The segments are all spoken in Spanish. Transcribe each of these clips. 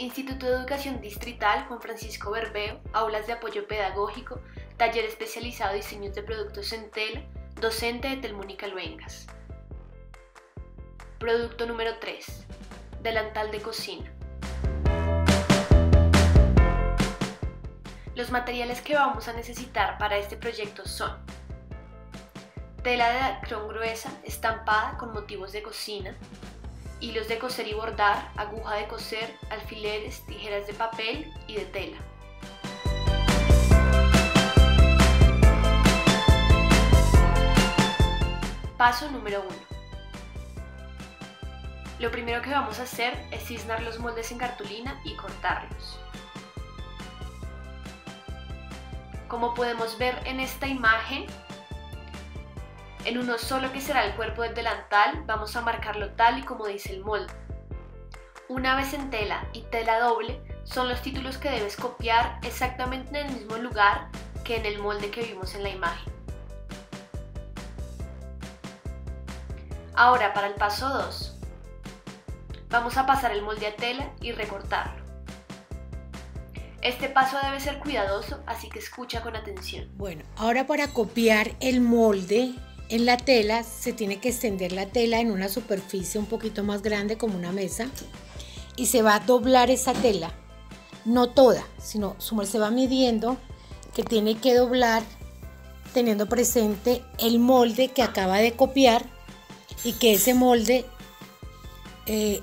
Instituto de Educación Distrital Juan Francisco Berbeo, aulas de apoyo pedagógico, taller especializado en diseños de productos en tela, docente de Telmónica Luengas. Producto número 3. Delantal de cocina. Los materiales que vamos a necesitar para este proyecto son tela de acrón gruesa estampada con motivos de cocina, hilos de coser y bordar, aguja de coser, alfileres, tijeras de papel y de tela. Paso número 1. Lo primero que vamos a hacer es cisnar los moldes en cartulina y cortarlos. Como podemos ver en esta imagen, en uno solo que será el cuerpo del delantal vamos a marcarlo tal y como dice el molde. Una vez en tela y tela doble son los títulos que debes copiar exactamente en el mismo lugar que en el molde que vimos en la imagen. Ahora para el paso 2, vamos a pasar el molde a tela y recortarlo. Este paso debe ser cuidadoso, así que escucha con atención. Bueno, ahora para copiar el molde en la tela se tiene que extender la tela en una superficie un poquito más grande como una mesa y se va a doblar esa tela, no toda, sino se va midiendo que tiene que doblar teniendo presente el molde que acaba de copiar y que ese molde eh,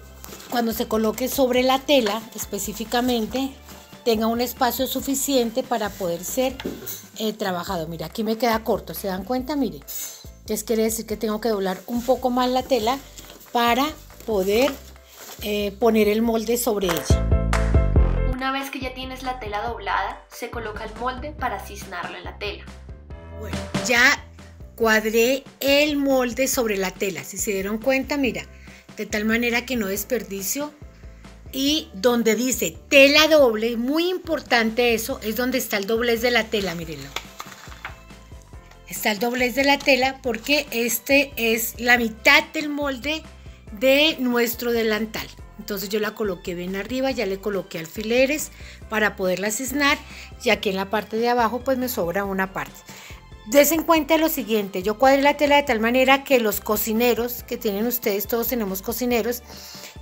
cuando se coloque sobre la tela específicamente tenga un espacio suficiente para poder ser eh, trabajado. Mira, aquí me queda corto, ¿se dan cuenta? Mire, entonces quiere decir que tengo que doblar un poco más la tela para poder eh, poner el molde sobre ella. Una vez que ya tienes la tela doblada, se coloca el molde para cisnarlo en la tela. Bueno, ya cuadré el molde sobre la tela. Si se dieron cuenta, mira, de tal manera que no desperdicio. Y donde dice tela doble, muy importante eso, es donde está el doblez de la tela, mírenlo está el doblez de la tela porque este es la mitad del molde de nuestro delantal. Entonces yo la coloqué bien arriba, ya le coloqué alfileres para poderla cisnar y aquí en la parte de abajo pues me sobra una parte. Des en cuenta lo siguiente, yo cuadré la tela de tal manera que los cocineros que tienen ustedes, todos tenemos cocineros,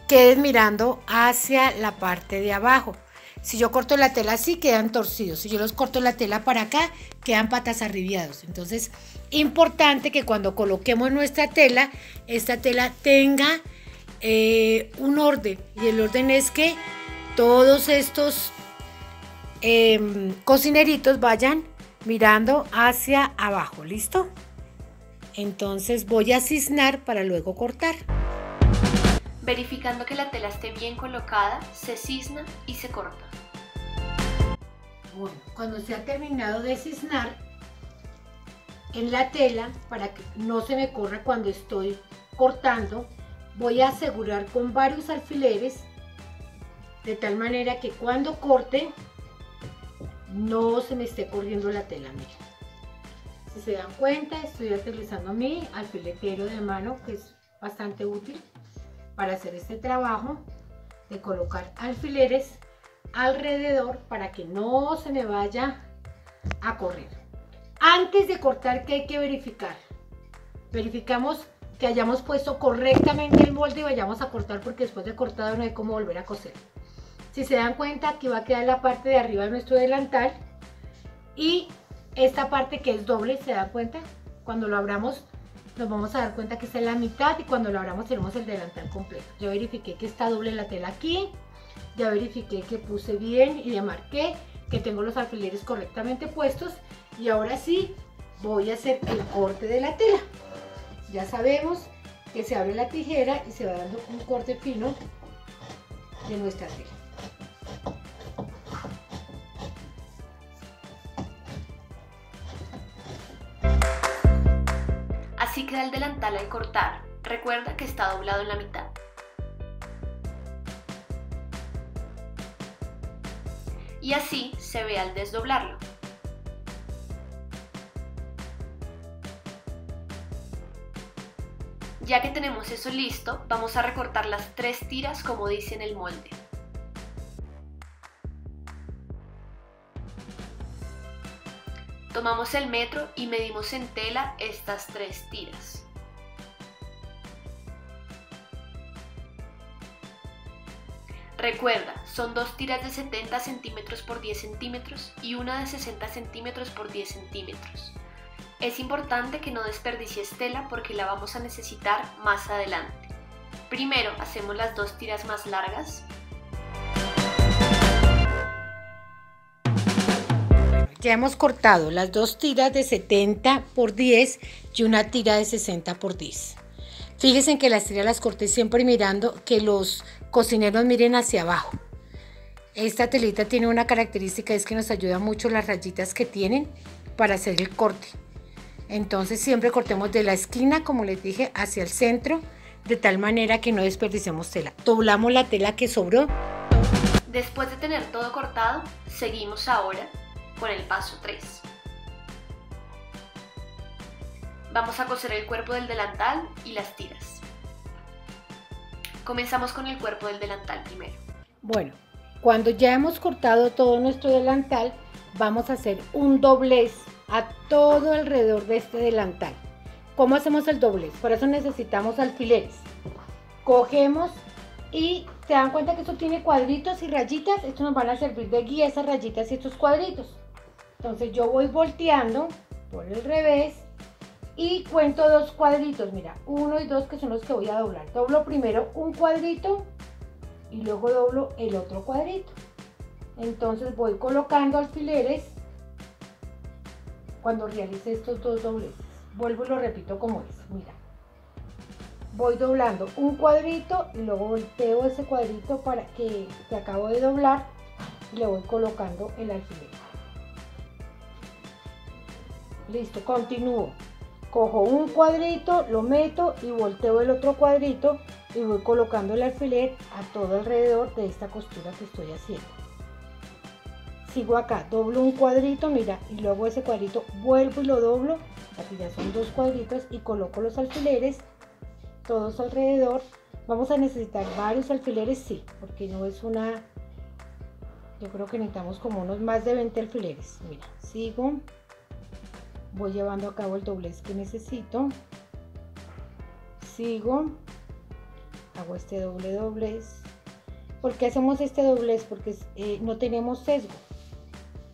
queden mirando hacia la parte de abajo. Si yo corto la tela así, quedan torcidos. Si yo los corto la tela para acá, quedan patas arribiados. Entonces, importante que cuando coloquemos nuestra tela, esta tela tenga eh, un orden. Y el orden es que todos estos em, cocineritos vayan mirando hacia abajo. ¿Listo? Entonces voy a cisnar para luego cortar. Verificando que la tela esté bien colocada, se cisna y se corta. Bueno, cuando se ha terminado de cisnar en la tela, para que no se me corra cuando estoy cortando, voy a asegurar con varios alfileres, de tal manera que cuando corte, no se me esté corriendo la tela, miren. Si se dan cuenta, estoy utilizando mi alfiletero de mano, que es bastante útil para hacer este trabajo de colocar alfileres alrededor para que no se me vaya a correr. Antes de cortar, ¿qué hay que verificar? Verificamos que hayamos puesto correctamente el molde y vayamos a cortar porque después de cortado no hay como volver a coser. Si se dan cuenta, aquí va a quedar la parte de arriba de nuestro delantal y esta parte que es doble, ¿se dan cuenta? Cuando lo abramos nos vamos a dar cuenta que está en la mitad y cuando lo abramos tenemos el delantal completo. Yo verifiqué que está doble la tela aquí, ya verifiqué que puse bien y le marqué que tengo los alfileres correctamente puestos y ahora sí voy a hacer el corte de la tela. Ya sabemos que se abre la tijera y se va dando un corte fino de nuestra tela. Queda el delantal al cortar. Recuerda que está doblado en la mitad. Y así se ve al desdoblarlo. Ya que tenemos eso listo, vamos a recortar las tres tiras como dice en el molde. Tomamos el metro y medimos en tela estas tres tiras. Recuerda, son dos tiras de 70 centímetros por 10 centímetros y una de 60 centímetros por 10 centímetros. Es importante que no desperdicies tela porque la vamos a necesitar más adelante. Primero hacemos las dos tiras más largas. Ya hemos cortado las dos tiras de 70 por 10 y una tira de 60 por 10. Fíjense que las tiras las corté siempre mirando que los cocineros miren hacia abajo. Esta telita tiene una característica, es que nos ayuda mucho las rayitas que tienen para hacer el corte. Entonces siempre cortemos de la esquina, como les dije, hacia el centro, de tal manera que no desperdicemos tela. Doblamos la tela que sobró. Después de tener todo cortado, seguimos ahora con el paso 3. Vamos a coser el cuerpo del delantal y las tiras. Comenzamos con el cuerpo del delantal primero. Bueno, cuando ya hemos cortado todo nuestro delantal, vamos a hacer un doblez a todo alrededor de este delantal. ¿Cómo hacemos el doblez? Por eso necesitamos alfileres. Cogemos y se dan cuenta que esto tiene cuadritos y rayitas. Esto nos van a servir de guía esas rayitas y estos cuadritos. Entonces yo voy volteando por el revés y cuento dos cuadritos, mira, uno y dos que son los que voy a doblar. Doblo primero un cuadrito y luego doblo el otro cuadrito. Entonces voy colocando alfileres cuando realice estos dos dobleces. Vuelvo y lo repito como es, mira. Voy doblando un cuadrito y luego volteo ese cuadrito para que, que acabo de doblar y le voy colocando el alfiler. Listo, continúo cojo un cuadrito, lo meto y volteo el otro cuadrito y voy colocando el alfiler a todo alrededor de esta costura que estoy haciendo. Sigo acá, doblo un cuadrito, mira, y luego ese cuadrito vuelvo y lo doblo, aquí ya son dos cuadritos y coloco los alfileres todos alrededor. Vamos a necesitar varios alfileres, sí, porque no es una... Yo creo que necesitamos como unos más de 20 alfileres. Mira, sigo, voy llevando a cabo el doblez que necesito. Sigo hago este doble doblez. ¿por qué hacemos este doblez? porque eh, no tenemos sesgo.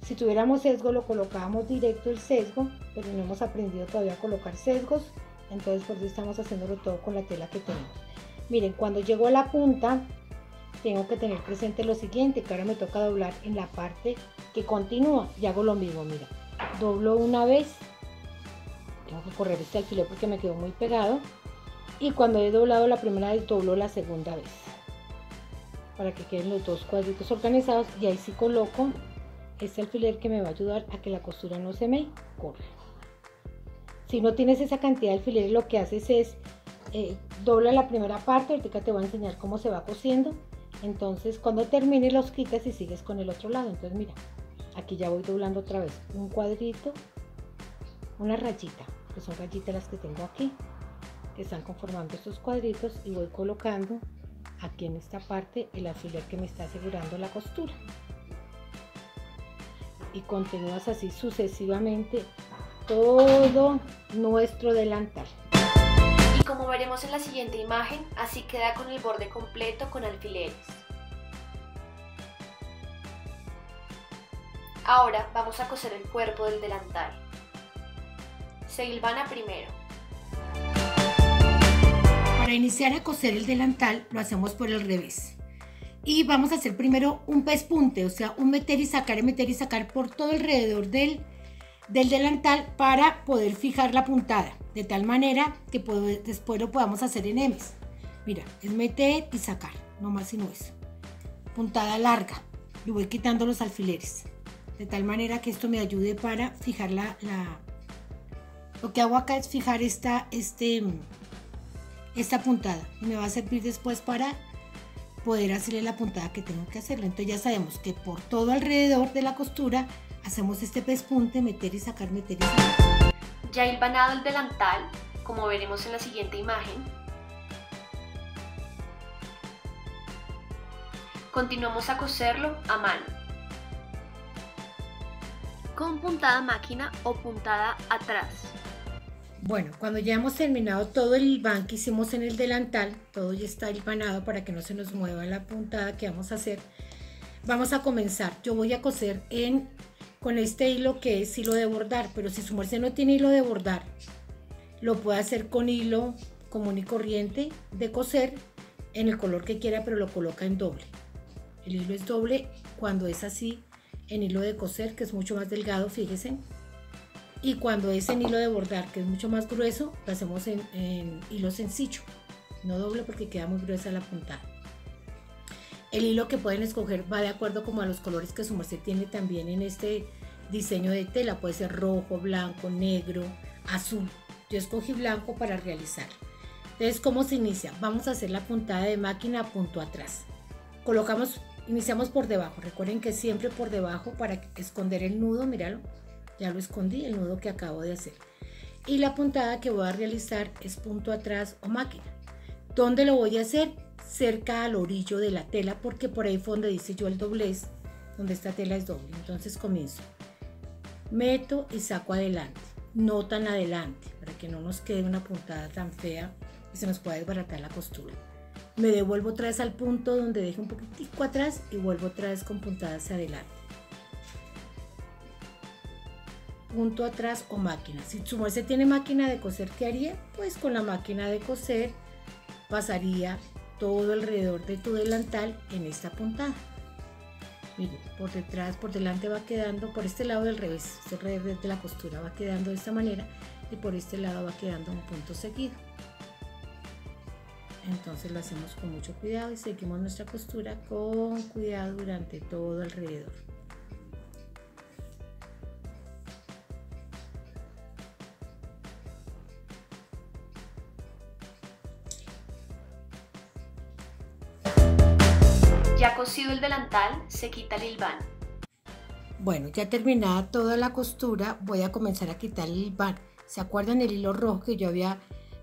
Si tuviéramos sesgo lo colocábamos directo el sesgo pero no hemos aprendido todavía a colocar sesgos entonces por eso estamos haciéndolo todo con la tela que tenemos. Miren cuando llego a la punta tengo que tener presente lo siguiente que ahora me toca doblar en la parte que continúa. Y hago lo mismo mira. Doblo una vez tengo que correr este alfiler porque me quedó muy pegado. Y cuando he doblado la primera vez doblo la segunda vez. Para que queden los dos cuadritos organizados. Y ahí sí coloco este alfiler que me va a ayudar a que la costura no se me corra. Si no tienes esa cantidad de alfileres lo que haces es eh, dobla la primera parte. Ahorita te voy a enseñar cómo se va cosiendo. Entonces cuando termine los quitas y sigues con el otro lado. Entonces mira aquí ya voy doblando otra vez un cuadrito una rayita que son rayitas las que tengo aquí, que están conformando estos cuadritos y voy colocando aquí en esta parte el alfiler que me está asegurando la costura. Y continúas así sucesivamente todo nuestro delantal. Y como veremos en la siguiente imagen, así queda con el borde completo con alfileres. Ahora vamos a coser el cuerpo del delantal. Silvana primero. Para iniciar a coser el delantal lo hacemos por el revés. Y vamos a hacer primero un pespunte, o sea, un meter y sacar, meter y sacar por todo alrededor del, del delantal para poder fijar la puntada, de tal manera que después lo podamos hacer en M's. Mira, es meter y sacar, no más no eso. Puntada larga, le voy quitando los alfileres, de tal manera que esto me ayude para fijar la, la, lo que hago acá es fijar esta, este, esta puntada y me va a servir después para poder hacerle la puntada que tengo que hacerle. Entonces ya sabemos que por todo alrededor de la costura hacemos este pespunte, meter y sacar, meter y sacar. Ya hilvanado el delantal, como veremos en la siguiente imagen, continuamos a coserlo a mano. con puntada máquina o puntada atrás. Bueno, cuando ya hemos terminado todo el hilván que hicimos en el delantal, todo ya está hilvanado para que no se nos mueva la puntada que vamos a hacer. Vamos a comenzar. Yo voy a coser en con este hilo que es hilo de bordar, pero si su merced no tiene hilo de bordar, lo puede hacer con hilo común y corriente de coser en el color que quiera, pero lo coloca en doble. El hilo es doble cuando es así en hilo de coser, que es mucho más delgado, fíjense. Y cuando es en hilo de bordar, que es mucho más grueso, lo hacemos en, hilo sencillo. No doble porque queda muy gruesa la puntada. El hilo que pueden escoger va de acuerdo como a los colores que su merced tiene también en este diseño de tela. Puede ser rojo, blanco, negro, azul. Yo escogí blanco para realizar. Entonces, ¿cómo se inicia? Vamos a hacer la puntada de máquina punto atrás. Colocamos Iniciamos por debajo. Recuerden que siempre por debajo para esconder el nudo, míralo. Ya lo escondí, el nudo que acabo de hacer. Y la puntada que voy a realizar es punto atrás o máquina. ¿Dónde lo voy a hacer? Cerca al orillo de la tela porque por ahí fue donde dice yo el doblez, donde esta tela es doble. Entonces comienzo. Meto y saco adelante. No tan adelante para que no nos quede una puntada tan fea y se nos pueda desbaratar la costura me devuelvo otra vez al punto donde dejo un poquitico atrás y vuelvo otra vez con puntada hacia adelante. Punto atrás o máquina. Si su merced tiene máquina de coser, ¿qué haría? Pues con la máquina de coser pasaría todo alrededor de tu delantal en esta puntada. Mire, por detrás, por delante va quedando, por este lado del revés, este revés de la costura va quedando de esta manera y por este lado va quedando un punto seguido entonces lo hacemos con mucho cuidado y seguimos nuestra costura con cuidado durante todo alrededor Ya cosido el delantal, se quita el hilván. Bueno, ya terminada toda la costura, voy a comenzar a quitar el hilván. ¿Se acuerdan el hilo rojo que yo había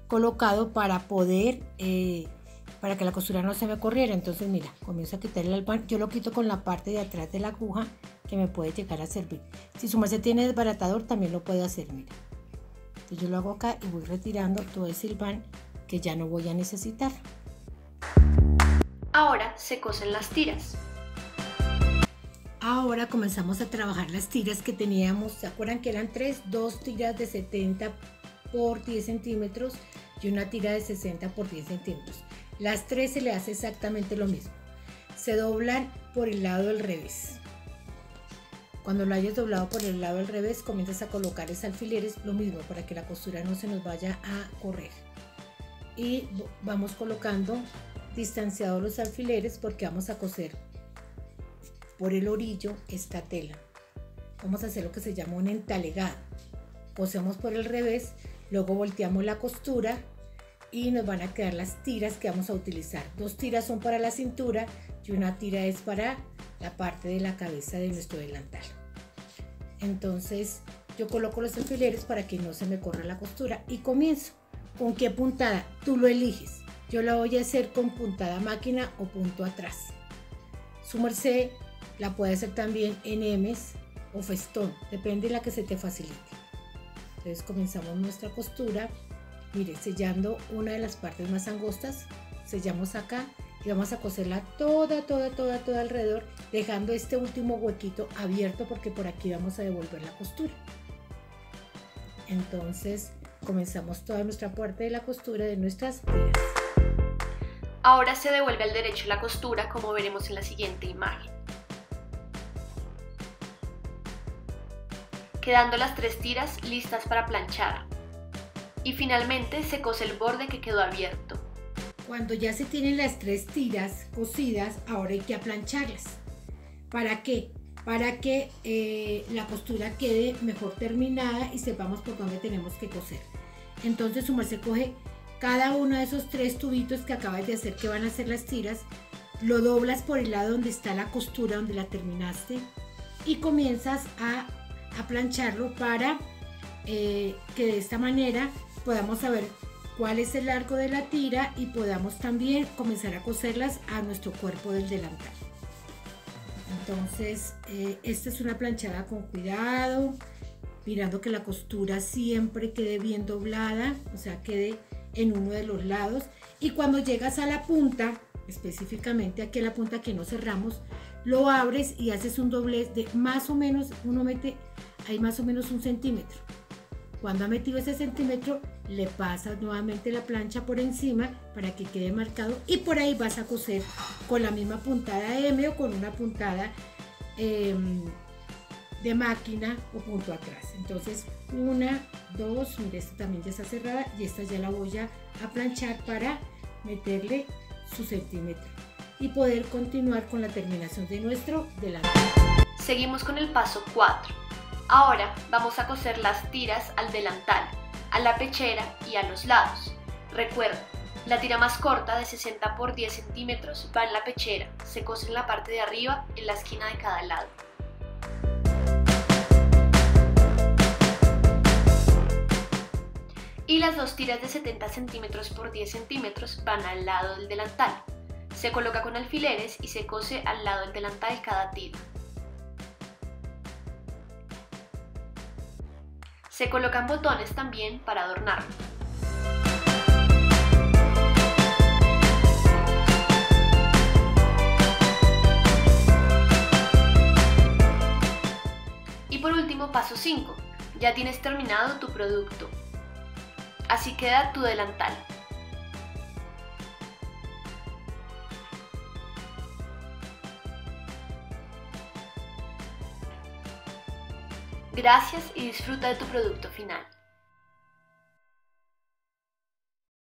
colocado para poder, eh, para que la costura no se me corriera. Entonces mira, comienzo a quitar el alpan. Yo lo quito con la parte de atrás de la aguja que me puede llegar a servir. Si su merced tiene desbaratador también lo puede hacer, mira. Entonces yo lo hago acá y voy retirando todo el silván que ya no voy a necesitar. Ahora se cosen las tiras. Ahora comenzamos a trabajar las tiras que teníamos, ¿se acuerdan que eran tres? Dos tiras de 70 por 10 centímetros y una tira de 60 por 10 centímetros. Las tres se le hace exactamente lo mismo. Se doblan por el lado del revés. Cuando lo hayas doblado por el lado del revés, comienzas a colocar esos alfileres, lo mismo, para que la costura no se nos vaya a correr. Y vamos colocando distanciados los alfileres porque vamos a coser por el orillo esta tela. Vamos a hacer lo que se llama un entalegado. Cosemos por el revés Luego volteamos la costura y nos van a quedar las tiras que vamos a utilizar. Dos tiras son para la cintura y una tira es para la parte de la cabeza de nuestro delantal. Entonces yo coloco los alfileres para que no se me corra la costura y comienzo. ¿Con qué puntada? Tú lo eliges. Yo la voy a hacer con puntada máquina o punto atrás. Su merced la puede hacer también en M's o festón, depende de la que se te facilite. Entonces comenzamos nuestra costura, mire, sellando una de las partes más angostas, sellamos acá y vamos a coserla toda, toda, toda, toda alrededor, dejando este último huequito abierto porque por aquí vamos a devolver la costura. Entonces comenzamos toda nuestra parte de la costura de nuestras tiras. Ahora se devuelve al derecho la costura como veremos en la siguiente imagen. quedando las tres tiras listas para planchar. Y finalmente se cose el borde que quedó abierto. Cuando ya se tienen las tres tiras cosidas, ahora hay que aplancharlas. ¿Para qué? Para que eh, la costura quede mejor terminada y sepamos por dónde tenemos que coser. Entonces su se coge cada uno de esos tres tubitos que acabas de hacer que van a ser las tiras, lo doblas por el lado donde está la costura, donde la terminaste y comienzas a a plancharlo para eh, que de esta manera podamos saber cuál es el largo de la tira y podamos también comenzar a coserlas a nuestro cuerpo del delantal. Entonces, eh, esta es una planchada con cuidado, mirando que la costura siempre quede bien doblada, o sea, quede en uno de los lados. Y cuando llegas a la punta, específicamente aquí la punta que no cerramos, lo abres y haces un doblez de más o menos, uno mete ahí más o menos un centímetro. Cuando ha metido ese centímetro, le pasas nuevamente la plancha por encima para que quede marcado y por ahí vas a coser con la misma puntada M o con una puntada em, de máquina o punto atrás. Entonces, una, dos, mire, esta también ya está cerrada y esta ya la voy a, planchar para meterle su centímetro y poder continuar con la terminación de nuestro delantal. Seguimos con el paso 4. Ahora vamos a coser las tiras al delantal, a la pechera y a los lados. Recuerda, la tira más corta de 60 por 10 centímetros va en la pechera, se cose en la parte de arriba en la esquina de cada lado. Y las dos tiras de 70 centímetros por 10 centímetros van al lado del delantal. Se coloca con alfileres y se cose al lado del delantal cada tira. Se colocan botones también para adornarlo. Y por último, paso 5. Ya tienes terminado tu producto. Así queda tu delantal. Gracias y disfruta de tu producto final.